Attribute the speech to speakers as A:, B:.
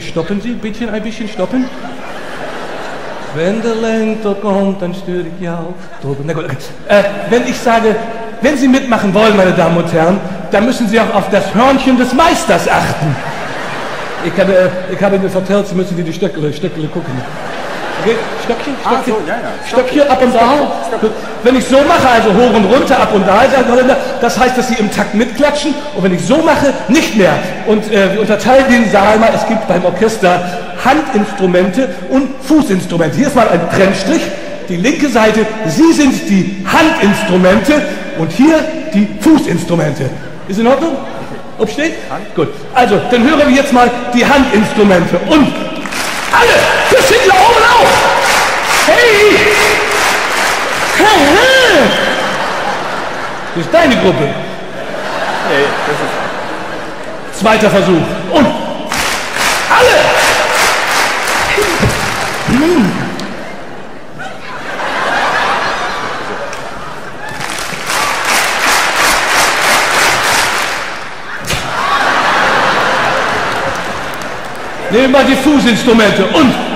A: stoppen Sie, bitte ein bisschen stoppen. Wenn der Lenker kommt, dann störe ich ja äh, wenn ich sage, wenn Sie mitmachen wollen, meine Damen und Herren, dann müssen Sie auch auf das Hörnchen des Meisters achten. Ich habe, äh, ich habe Ihnen vertellt, Sie müssen die Stöckle, Stöckle gucken. Stöckchen, Stöckchen,
B: so, ja, ja.
A: Stöckchen ab und da. Wenn ich so mache, also hoch und runter, ab und da, das heißt, dass Sie im Takt mitklatschen. Und wenn ich so mache, nicht mehr. Und äh, wir unterteilen den Saal mal. Es gibt beim Orchester Handinstrumente und Fußinstrumente. Hier ist mal ein Trennstrich. Die linke Seite, Sie sind die Handinstrumente und hier die Fußinstrumente. Ist in Ordnung? Aufstehen? Gut. Also, dann hören wir jetzt mal die Handinstrumente. Und alle, wir sind hier oben auf. Hey! Hey, hey! Das ist deine Gruppe.
B: Nee, das ist.
A: Zweiter Versuch. Und alle! Hm. Nehmen wir die Fußinstrumente und.